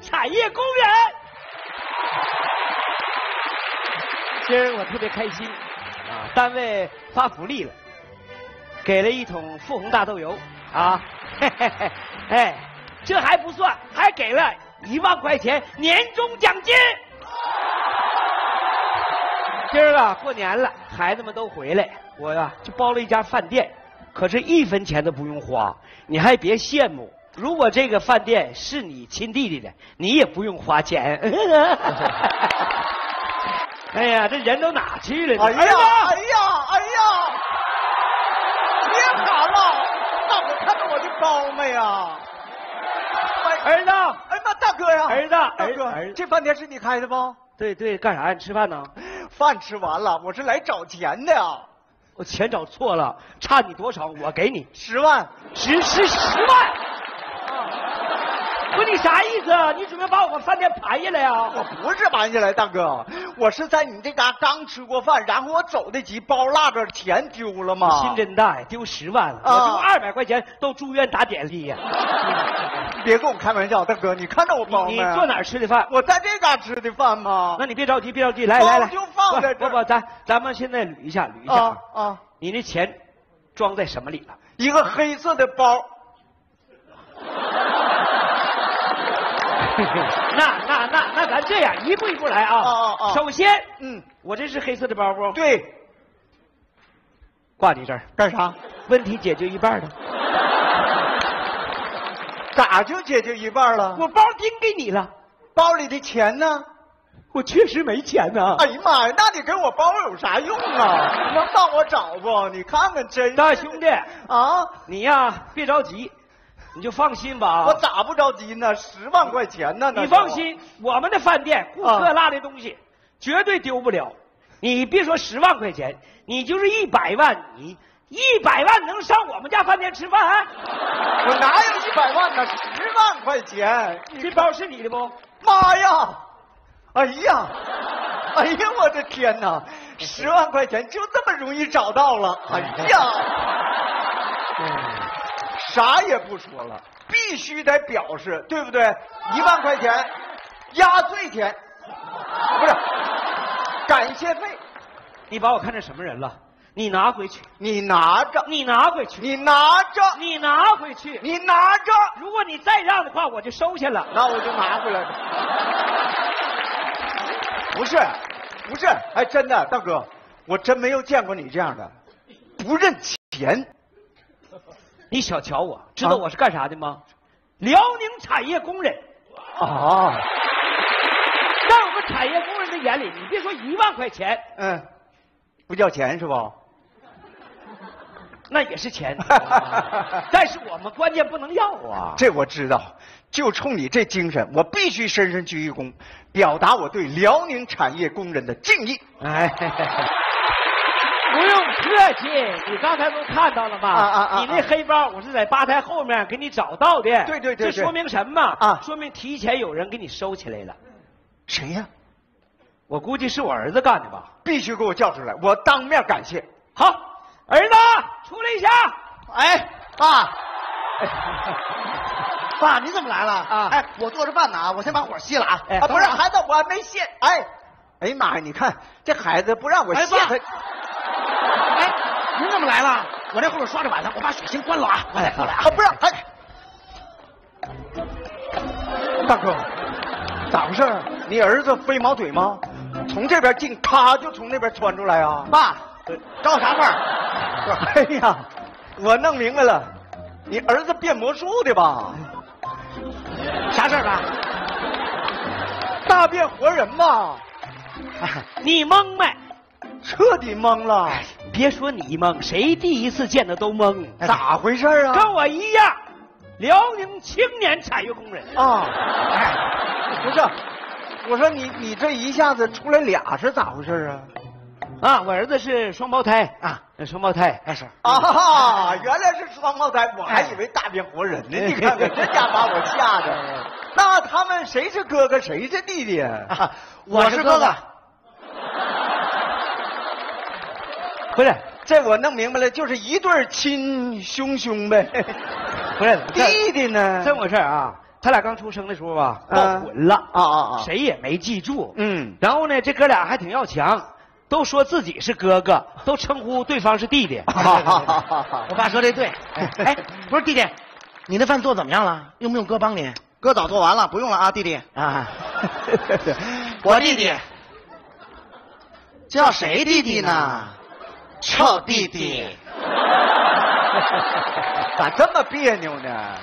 产业工人。今儿我特别开心，啊，单位发福利了，给了一桶富红大豆油，啊，嘿嘿嘿，哎，这还不算，还给了一万块钱年终奖金。今儿啊，过年了，孩子们都回来，我呀就包了一家饭店，可是一分钱都不用花，你还别羡慕。如果这个饭店是你亲弟弟的，你也不用花钱。哎呀，这人都哪去了？哎呀，哎呀，哎呀！别喊了，大伙看到我的包没呀？儿子，哎妈，大哥呀！儿子，大哥儿子，这饭店是你开的不？对对，干啥呀？你吃饭呢？饭吃完了，我是来找钱的呀，我钱找错了，差你多少？我给你十万。十十十万。不是你啥意思啊？你准备把我们饭店盘下来啊？我不是盘下来，大哥，我是在你这嘎刚吃过饭，然后我走的急，包落着，钱丢了吗？心真大呀，丢十万了，啊我丢二百块钱都住院打点滴呀。别跟我开玩笑，大哥，你看到我包没？你你坐哪儿吃的饭？我在这嘎吃的饭吗？那你别着急，别着急，来包来来，就放在这不不，咱咱们现在捋一下，捋一下啊啊，你那钱装在什么里了？一个黑色的包，那那那那咱这样一步一步来啊。哦哦哦首先，嗯，我这是黑色的包不？对，挂你这儿，干啥？问题解决一半了。咋就解决一半了？我包丁给你了，包里的钱呢？我确实没钱呐。哎呀妈呀，那你给我包有啥用啊？能帮我找不？你看看真是大兄弟，啊！你呀别着急，你就放心吧。我咋不着急呢？十万块钱呢？你放心，我们的饭店顾客落的东西绝对丢不了。你别说十万块钱，你就是一百万，你一百万能上我们家饭店吃饭？啊我哪有一百万呢？十万块钱！这包是你的不？妈呀！哎呀！哎呀！我的天哪！十万块钱就这么容易找到了！哎呀！啥也不说了，必须得表示，对不对？一万块钱压岁钱，不是感谢费，你把我看成什么人了？你拿回去，你拿着，你拿回去，你拿着，你拿回去。你拿着，如果你再让的话，我就收下了。那我就拿回来了。不是，不是，哎，真的，大哥，我真没有见过你这样的，不认钱。你小瞧我，知道啊我是干啥的吗？辽宁产业工人。啊，在我们产业工人的眼里，你别说一万块钱，嗯，不叫钱是不？那也是钱，但是我们关键不能要啊。这我知道，就冲你这精神，我必须深深鞠一躬，表达我对辽宁产业工人的敬意。哎，客气，你刚才都看到了吧？啊啊啊你那黑包我是在吧台后面给你找到的。对对对对这说明什么？啊说明提前有人给你收起来了。谁呀、我估计是我儿子干的吧。必须给我叫出来，我当面感谢。好，儿子出来一下。哎，爸，爸，你怎么来了？啊哎，我做着饭呢啊，我先把火熄了啊。哎啊，不是孩子，我还没熄。哎，哎呀妈呀，你看这孩子不让我谢他，哎爸哎，您怎么来了？我这后边刷着碗呢，我把水先关了啊。快点，快来啊啊，！不是，哎，大哥，咋回事？你儿子飞毛腿吗？从这边进，咔就从那边窜出来啊！爸，找我啥事儿？哎呀，我弄明白了，你儿子变魔术的吧？啥事儿啊？大变活人吧？你懵没？彻底懵了，别说你懵，谁第一次见的都懵。咋回事儿啊？跟我一样，辽宁青年产业工人。啊，哎，不是，我说你你这一下子出来俩是咋回事儿啊？啊，我儿子是双胞胎啊，双胞胎。哎是。啊，原来是双胞胎，我还以为大变活人呢。你看看，这家把我吓的。那他们谁是哥哥，谁是弟弟啊？我是哥哥。不是，这我弄明白了，就是一对亲兄兄呗。不是弟弟呢？这么回事啊？他俩刚出生的时候吧，嗯闹混了啊啊啊谁也没记住。嗯然后呢，这哥俩还挺要强，都说自己是哥哥，都称呼对方是弟弟。我爸说的对。哎，不是弟弟，你那饭做怎么样了？用不用哥帮你？哥早做完了，不用了啊，弟弟。啊，我弟弟叫谁弟弟呢？臭弟弟。咋这么别扭呢？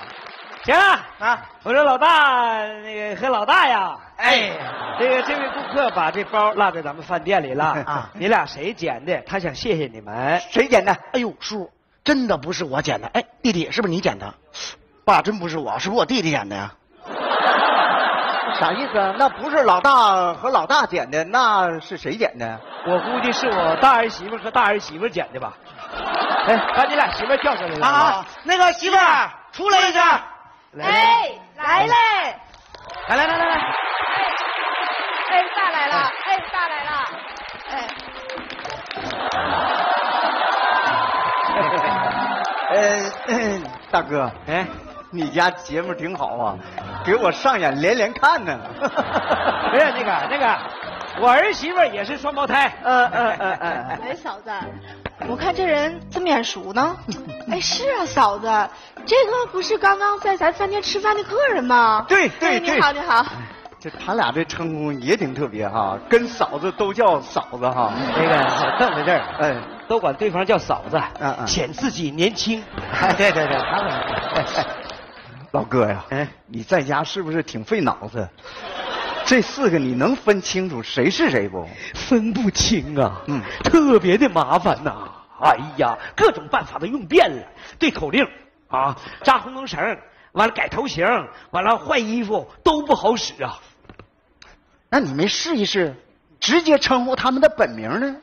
行了啊，我说老大，那个和老大呀，哎，这个这位顾客把这包落在咱们饭店里了 啊你俩谁捡的？他想谢谢你们。谁捡的？哎呦，叔，真的不是我捡的。哎，弟弟，是不是你捡的？爸，真不是我，是不是我弟弟捡的呀？啥意思啊？那不是老大和老大捡的，那是谁捡的？我估计是我大儿媳妇和大儿媳妇捡的吧。哎，把你俩媳妇叫上来了啊，那个媳妇儿出来一下。来哎，来嘞！来来来来来，哎，大来了！哎，大来了！哎，呃，大哥，哎，你家节目挺好啊，给我上演连连看呢。不是那个那个，我儿媳妇也是双胞胎。嗯嗯嗯嗯哎，嫂子，我看这人这么眼熟呢？哎，是啊，嫂子，这个不是刚刚在咱饭店吃饭的客人吗？对对对哎你好，你好。这他俩这称呼也挺特别哈，跟嫂子都叫嫂子哈。那个这么回事儿，哎，都管对方叫嫂子，嗯嗯显自己年轻。哎对对对，他们。老哥呀，哎你在家是不是挺费脑子？这四个你能分清楚谁是谁不？分不清啊，嗯特别的麻烦呐、哎呀，各种办法都用遍了，对口令啊，扎红灯绳，完了改头型，完了换衣服都不好使啊。那你没试一试，直接称呼他们的本名呢？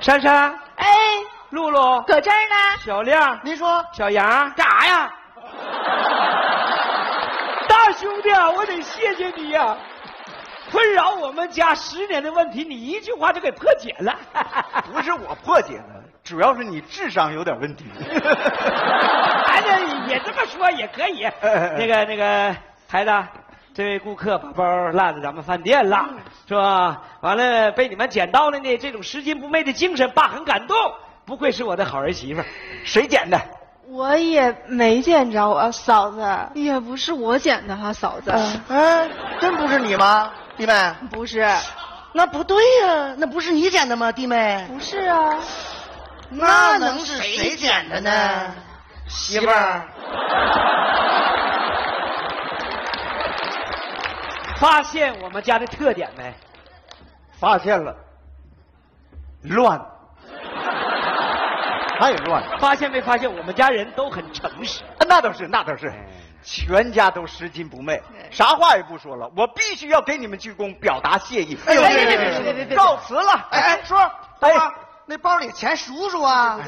珊珊、哎，露露、搁这儿呢。小亮、您说小杨，干啥呀？大兄弟啊，我得谢谢你呀、困扰我们家十年的问题，你一句话就给破解了。不是我破解的，主要是你智商有点问题。哎，那也这么说也可以。那个那个孩子，这位顾客把包落在咱们饭店了，是吧？完了被你们捡到了呢，这种拾金不昧的精神，爸很感动。不愧是我的好儿媳妇。谁捡的？我也没捡着啊，嫂子，也不是我捡的哈，嫂子，嗯，真不是你吗，弟妹？不是，那不对呀、那不是你捡的吗，弟妹？不是啊，那能是谁捡的呢？媳妇儿，发现我们家的特点没？发现了，乱，太乱了。发现没发现？我们家人都很诚实。那倒是，那倒是，全家都拾金不昧，啥话也不说了。我必须要给你们鞠躬，表达谢意。哎呦别别别别别别别告辞了。哎哎，叔，等会那包里钱数数啊。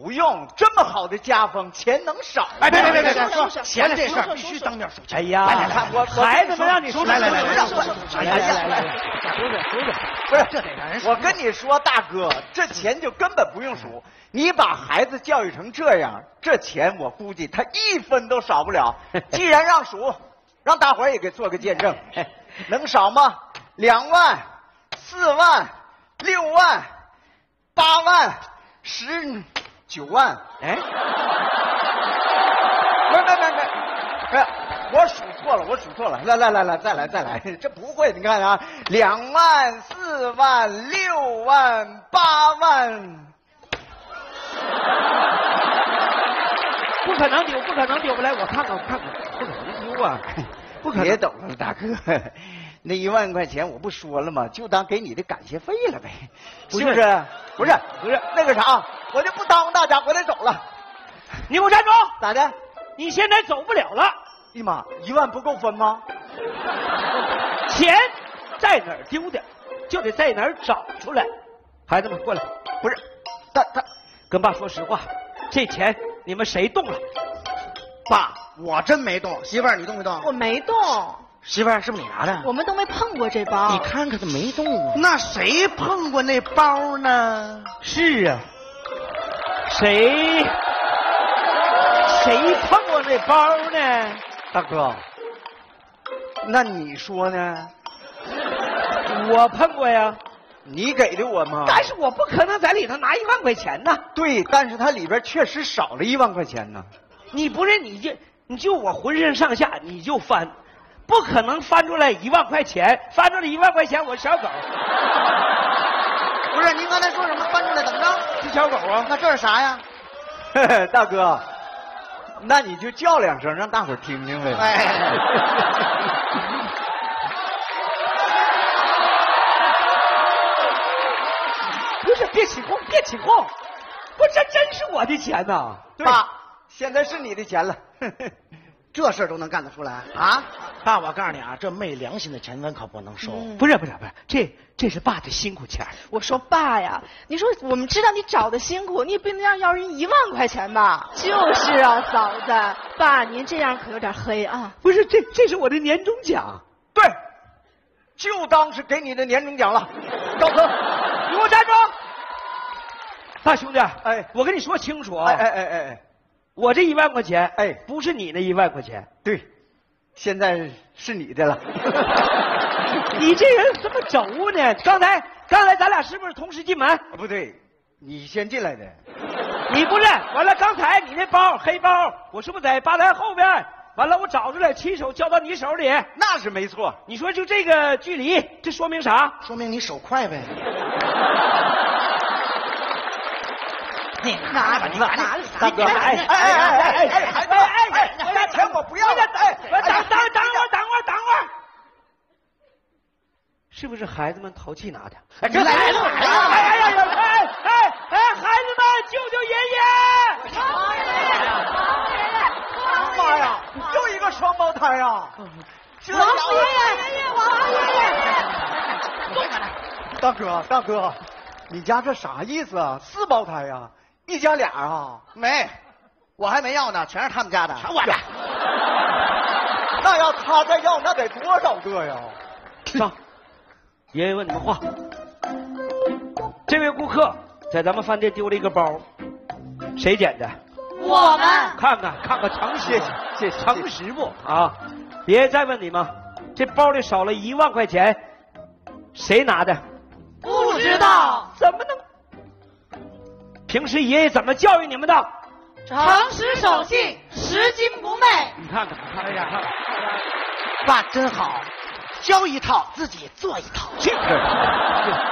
不用，这么好的家风，钱能少？哎，别别别别别，说说钱这事儿必须当面说清。哎呀，来来来我我孩子们让你说来来来来让说说来来来来来，数数数数。不是，这得让人说我跟你说，大哥，这钱就根本不用数。你把孩子教育成这样，这钱我估计他一分都少不了。既然让数，让大伙儿也给做个见证，能少吗？两万、四万、六万、八万、十九万。哎，不是，没没没，不是，我数错了，我数错了。来来来来，再来再来，这不会，你看啊，两万、四万、六万、八万。不可能丢，不可能丢！来，我看看，我看看，不可能丢啊！不可能别抖了，大哥，那一万块钱我不说了吗？就当给你的感谢费了呗，不是是不是？不是不是那个啥，我就不耽误大家，我得走了。你给我站住！咋的？你现在走不了了，哎呀妈，一万不够分吗？钱在哪儿丢的，就得在哪儿找出来。孩子们过来，不是，他他跟爸说实话，这钱你们谁动了？爸，我真没动，媳妇儿你动没动？我没动，媳妇儿是不是你拿的？我们都没碰过这包。你看看它没动啊。那谁碰过那包呢？是啊，谁谁碰过那包呢？大哥，那你说呢？我碰过呀，你给的我吗？但是我不可能在里头拿一万块钱呢。对，但是它里边确实少了一万块钱呢。你不认你就你就我浑身上下你就翻，不可能翻出来一万块钱，翻出来一万块钱我小狗，不是，您刚才说什么？翻出来怎么着？是小狗啊。那这是啥呀？大哥，那你就叫两声，让大伙听听呗。哎，不是，别起哄，别起哄，不，这真是我的钱呐！对，现在是你的钱了。这事儿都能干得出来啊？爸，我告诉你啊，这昧良心的钱咱可不能收。不是，不是，不是，这这是爸的辛苦钱。我说爸呀，你说我们知道你找的辛苦，你也不能让要人一万块钱吧？就是啊，嫂子，爸您这样可有点黑啊。不是，这这是我的年终奖。对，就当是给你的年终奖了。高科，你给我站住！大兄弟，哎我跟你说清楚啊，哎哎哎哎哎，我这一万块钱，哎不是你那一万块钱。对，现在是你的了。你这人怎么轴呢？刚才刚才咱俩是不是同时进门？啊不对，你先进来的。你不是，完了刚才你那包黑包，我是不是在吧台后边？完了我找出来，亲手交到你手里。那是没错。你说就这个距离，这说明啥？说明你手快呗。你拿吧，你拿大哥，哎哎哎哎哎哎哎哎哎，你那钱我不要了。哎，等等等等会儿，等会儿，等会儿，是不是孩子们淘气拿的？哎这来了哎哎，哎，哎！哎哎哎，孩子们，救救爷爷！妈呀，又一个双胞胎啊！这王爷爷，爷爷，王爷爷。大哥，大哥，你家这啥意思啊？四胞胎呀、一家俩啊？没，我还没要呢，全是他们家的。我的，那要他再要，那得多少个呀？上，爷爷问你们话。这位顾客在咱们饭店丢了一个包，谁捡的？我们看看看看诚实，谢谢谢谢诚实不啊？爷爷再问你们，这包里少了一万块钱，谁拿的？不知道，怎么能？平时爷爷怎么教育你们的？诚实守信，拾金不昧。你看看，看哎呀，看看，爸真好，教一套自己做一套。去，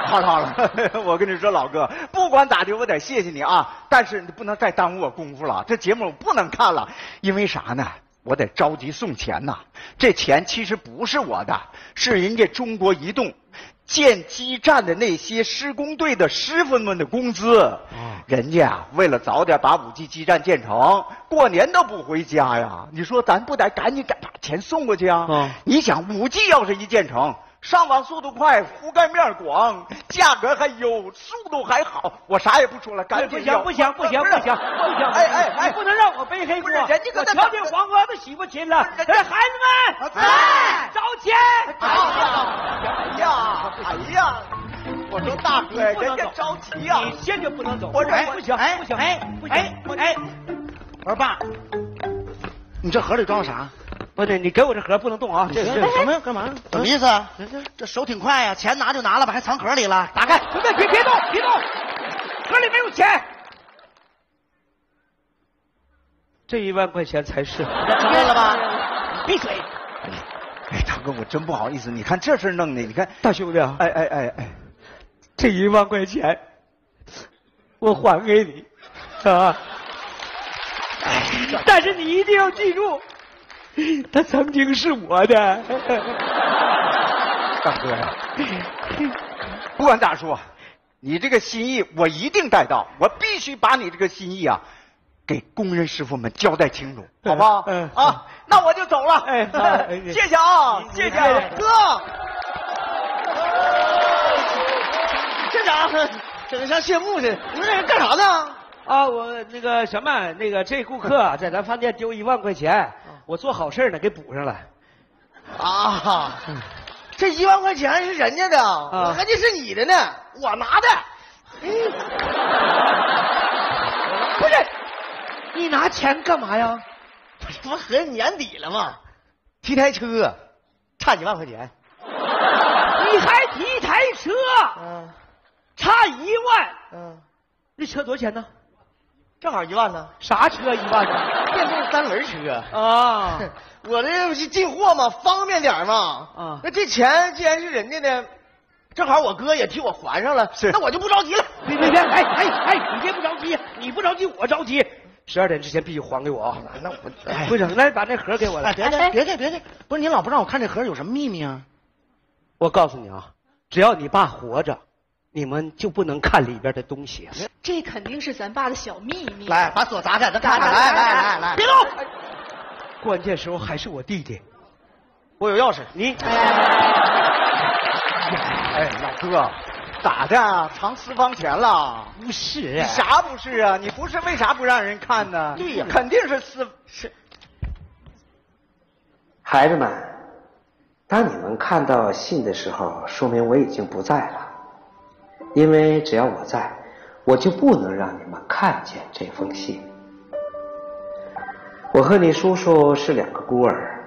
好了好了，我跟你说，老哥，不管咋的，我得谢谢你啊。但是你不能再耽误我功夫了，这节目我不能看了，因为啥呢？我得着急送钱呐。这钱其实不是我的，是人家中国移动建基站的那些施工队的师傅们的工资。人家啊为了早点把五 G 基站建成，过年都不回家呀。你说咱不得赶紧赶把钱送过去啊？嗯你想五 G 要是一建成，上网速度快，覆盖面广，价格还优，速度还好，我啥也不说了，赶不紧不行不行不行不行不行！哎哎哎，不能让我背黑锅！人家搁那我瞧见黄瓜都洗不清了。哎，孩子们，来找钱！哎呀，哎呀，哎呀，我说大哥呀，人家着急呀，你坚决不能走，我说不行哎不行哎不行哎不哎，我说爸，你这盒里装啥？不对，你给我这盒不能动啊！这什么呀？干嘛？什么意思啊？这手挺快呀，钱拿就拿了吧，还藏盒里了。打开。别别别别动别动，盒里没有钱。这一万块钱才是。承认了吧？闭嘴！哎，大哥，我真不好意思，你看这事弄的，你看，大兄弟啊，哎哎哎哎，这一万块钱我还给你啊！但是你一定要记住，他曾经是我的。大哥呀，不管咋说，你这个心意我一定带到，我必须把你这个心意啊，给工人师傅们交代清楚，好不好？嗯啊，那我就走了。谢谢啊，谢谢哎哥。县长，整的像谢幕似的。你们这人干啥呢？啊，我那个什么，那个这顾客啊在咱饭店丢一万块钱，我做好事呢，给补上了。啊，这一万块钱是人家的，我合计是你的呢，我拿的。不是，你拿钱干嘛呀？这不合计年底了吗？提台车，差几万块钱。你还提台车？嗯差一万，嗯，那车多少钱呢？正好一万呢。啥车一万呢？电动三轮车。啊，我这不是进货嘛，方便点嘛。啊那这钱既然是人家的，正好我哥也替我还上了，是那我就不着急了。别别别，哎哎哎，你别不着急，你不着急我着急，十二点之前必须还给我啊！那我会长，来把那盒给我来别，。别介别介别介，不是你老不让我看这盒有什么秘密啊？我告诉你啊，只要你爸活着，你们就不能看里边的东西。这肯定是咱爸的小秘密。来，把锁砸开，咱看看。来来来来来来，别动！关键时候还是我弟弟，我有钥匙，你哎，老哥，咋的？藏私房钱了？不是你啥不是啊？你不是为啥不让人看呢？对呀肯定是私是。孩子们，当你们看到信的时候，说明我已经不在了，因为只要我在，我就不能让你们看见这封信。我和你叔叔是两个孤儿，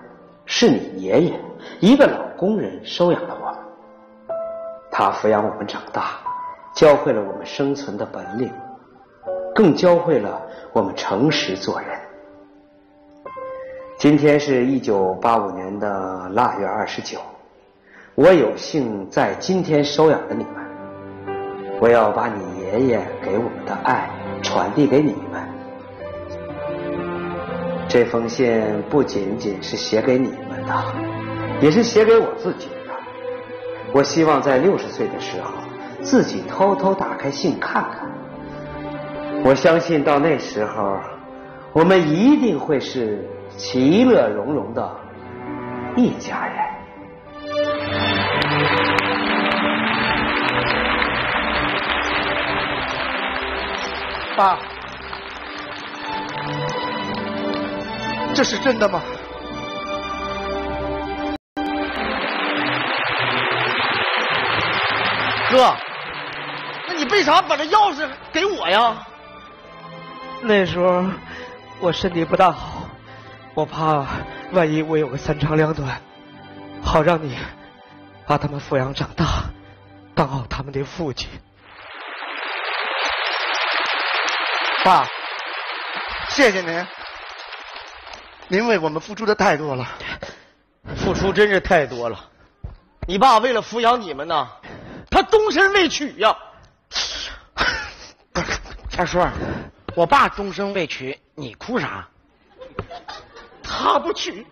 是你爷爷一个老工人收养了我们，他抚养我们长大，教会了我们生存的本领，更教会了我们诚实做人。今天是一九八五年的腊月二十九，我有幸在今天收养了你们。我要把你爷爷给我们的爱传递给你们。这封信不仅仅是写给你们的，也是写给我自己的。我希望在六十岁的时候，自己偷偷打开信看看。我相信到那时候，我们一定会是其乐融融的一家人。爸，这是真的吗？哥，那你为啥把这钥匙给我呀？那时候我身体不大好，我怕万一我有个三长两短，好让你把他们抚养长大，当好他们的父亲。爸，谢谢您，您为我们付出的太多了。付出真是太多了。你爸为了抚养你们呐，他终身未娶呀。不是，二叔，我爸终身未娶，你哭啥？他不娶，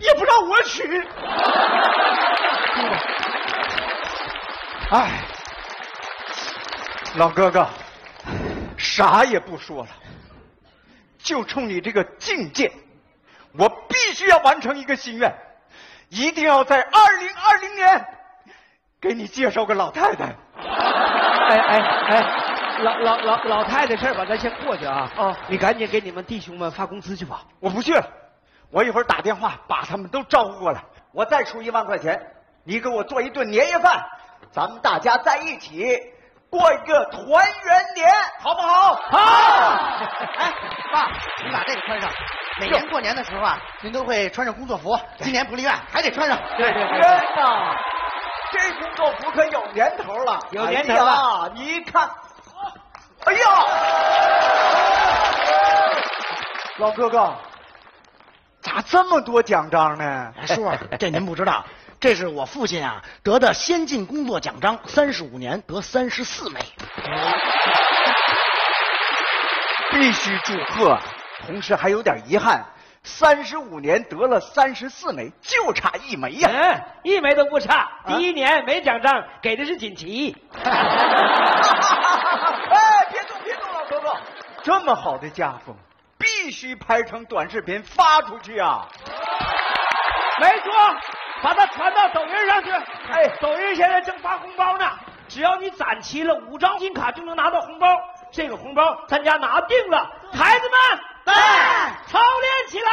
也不让我娶。哎，老哥哥，啥也不说了，就冲你这个境界，我必须要完成一个心愿，一定要在二零二零年给你介绍个老太太。哎哎哎，老老老老太太事儿吧，咱先过去啊。啊你赶紧给你们弟兄们发工资去吧。我不去了，我一会儿打电话把他们都招呼过来，我再出一万块钱，你给我做一顿年夜饭，咱们大家在一起过一个团圆年，好不好？好。哎，爸，您把这个穿上。每年过年的时候啊，您都会穿上工作服，今年不例外，还得穿上。对对天哪，这工作服可有年头了，有年头了哎你一看，哎呀，老哥哥，咋这么多奖章呢？哎，叔，这您不知道，这是我父亲啊得的先进工作奖章，三十五年得三十四枚。必须祝贺，同时还有点遗憾，三十五年得了三十四枚，就差一枚呀。嗯，一枚都不差。第一年没奖章，给的是锦旗。哎，别动别动，老哥哥，这么好的家风，必须拍成短视频发出去啊！没错，把它传到抖音上去。哎抖音现在正发红包呢只要你攒齐了五张金卡就能拿到红包。这个红包咱家拿定了孩子们来操练起来